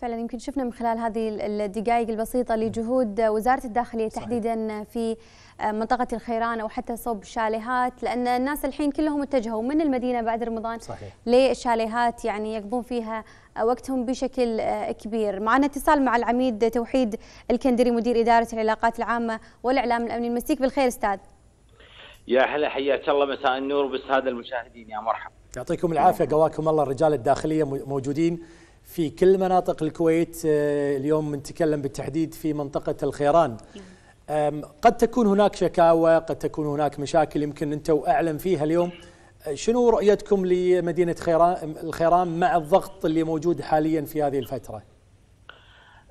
فعلا يمكن شفنا من خلال هذه الدقائق البسيطة لجهود وزارة الداخلية صحيح. تحديدا في منطقة الخيران أو حتى صوب الشاليهات لأن الناس الحين كلهم اتجهوا من المدينة بعد رمضان صحيح. للشاليهات يعني يقضون فيها وقتهم بشكل كبير. معنا اتصال مع العميد توحيد الكندري مدير إدارة العلاقات العامة والإعلام الأمني. المسيك بالخير أستاذ. يا هلا حياك الله. مساء النور. بالسادة المشاهدين يا مرحبا. يعطيكم العافية. قواكم الله الرجال الداخلية موجودين. في كل مناطق الكويت اليوم نتكلم بالتحديد في منطقة الخيران. قد تكون هناك شكاوى قد تكون هناك مشاكل يمكن أنتم أعلم فيها اليوم. شنو رؤيتكم لمدينة خيران الخيران مع الضغط اللي موجود حاليا في هذه الفترة؟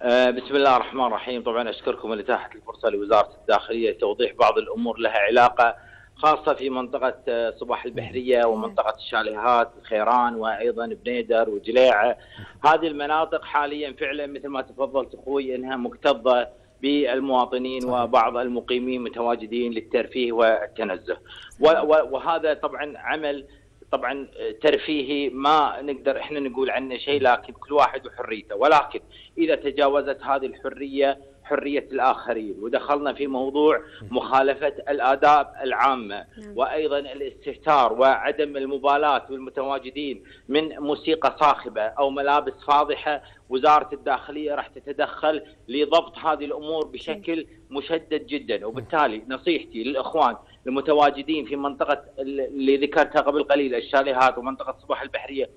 بسم الله الرحمن الرحيم. طبعا أشكركم لإتاحة الفرصة لوزارة الداخلية توضيح بعض الأمور لها علاقة خاصة في منطقة صباح البحرية ومنطقة الشاليهات الخيران وأيضا بنيدر وجليعة هذه المناطق حاليا فعلا مثل ما تفضلت أخوي أنها مكتظة بالمواطنين. وبعض المقيمين متواجدين للترفيه والتنزه. وهذا طبعا عمل طبعا ترفيهي ما نقدر إحنا نقول عنه شيء لكن كل واحد وحريته. ولكن إذا تجاوزت هذه الحرية حرية الآخرين. ودخلنا في موضوع مخالفة الآداب العامة وأيضا الاستهتار وعدم المبالاة بالمتواجدين من موسيقى صاخبة أو ملابس فاضحة. وزارة الداخلية راح تتدخل لضبط هذه الأمور بشكل مشدد جدا. وبالتالي نصيحتي للإخوان المتواجدين في منطقة اللي ذكرتها قبل قليل الشاليهات ومنطقة صباح البحرية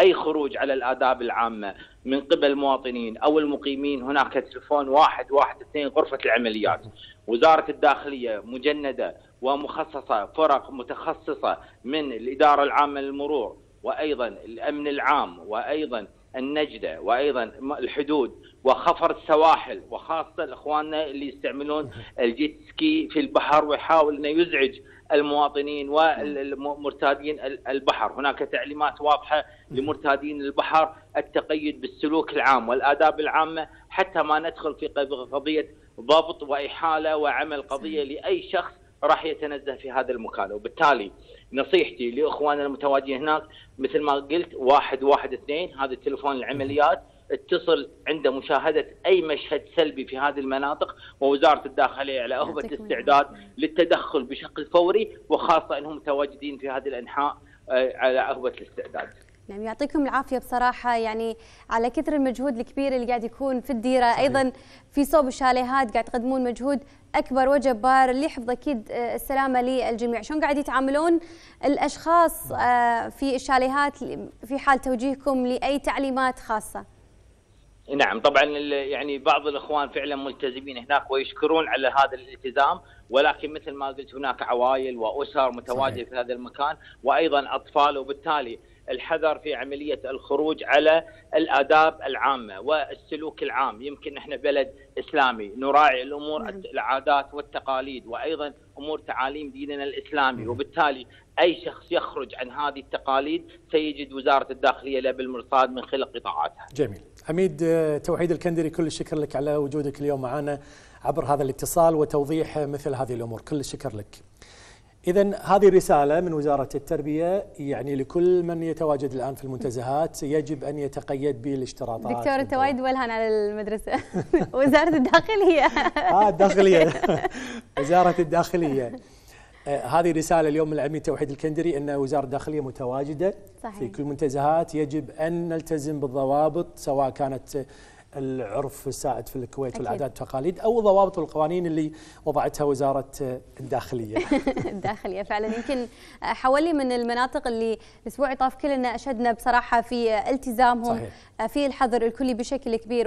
أي خروج على الآداب العامة من قبل المواطنين أو المقيمين. هناك تلفون واحد واحد اثنين غرفة العمليات. وزارة الداخلية مجندة ومخصصة فرق متخصصة من الإدارة العامة للمرور وأيضا الأمن العام وأيضا النجدة وأيضا الحدود وخفر السواحل وخاصة إخواننا اللي يستعملون الجيت سكي في البحر ويحاول إنه يزعج المواطنين والمرتادين البحر. هناك تعليمات واضحة لمرتادين البحر التقيد بالسلوك العام والآداب العامة حتى ما ندخل في قضية ضبط وإحالة وعمل قضية لأي شخص راح يتنزه في هذا المكان. وبالتالي نصيحتي لإخواننا المتواجدين هناك مثل ما قلت واحد واحد اثنين هذا تليفون العمليات اتصل عند مشاهدة أي مشهد سلبي في هذه المناطق ووزارة الداخلية على أهبة الاستعداد للتدخل بشكل فوري وخاصة أنهم متواجدين في هذه الأنحاء على أهبة الاستعداد. نعم يعطيكم العافية بصراحة يعني على كثر المجهود الكبير اللي قاعد يكون في الديرة صحيح. أيضا في صوب الشاليهات قاعد تقدمون مجهود أكبر وجبار اللي يحفظ أكيد السلامة للجميع. شلون قاعد يتعاملون الأشخاص في الشاليهات في حال توجيهكم لأي تعليمات خاصة؟ نعم طبعا يعني بعض الإخوان فعلا ملتزمين هناك ويشكرون على هذا الالتزام ولكن مثل ما قلت هناك عوائل وأسر متواجدة في هذا المكان وأيضا أطفال وبالتالي الحذر في عملية الخروج على الآداب العامة والسلوك العام يمكن إحنا بلد إسلامي نراعي الأمور مم. العادات والتقاليد وأيضا أمور تعاليم ديننا الإسلامي مم. وبالتالي أي شخص يخرج عن هذه التقاليد سيجد وزارة الداخلية له بالمرصاد من خلال قطاعاتها. جميل. عميد توحيد الكندري كل الشكر لك على وجودك اليوم معنا عبر هذا الاتصال وتوضيح مثل هذه الأمور، كل الشكر لك. إذا هذه رسالة من وزارة التربية يعني لكل من يتواجد الآن في المنتزهات يجب أن يتقيد بالاشتراطات. دكتور أنت وايد ولهان على المدرسة وزارة الداخلية. آه الداخلية وزارة الداخلية. آه هذه رسالة اليوم من العميد توحيد الكندري أن وزارة الداخلية متواجدة صحيح. في كل المنتزهات يجب أن نلتزم بالضوابط سواء كانت العرف السائد في الكويت أكيد. والعادات والتقاليد أو الضوابط والقوانين اللي وضعتها وزارة الداخلية. الداخلية فعلا يمكن حوالي من المناطق اللي الأسبوع طاف كلنا أشدنا بصراحة في التزامهم صحيح. في الحظر الكلي بشكل كبير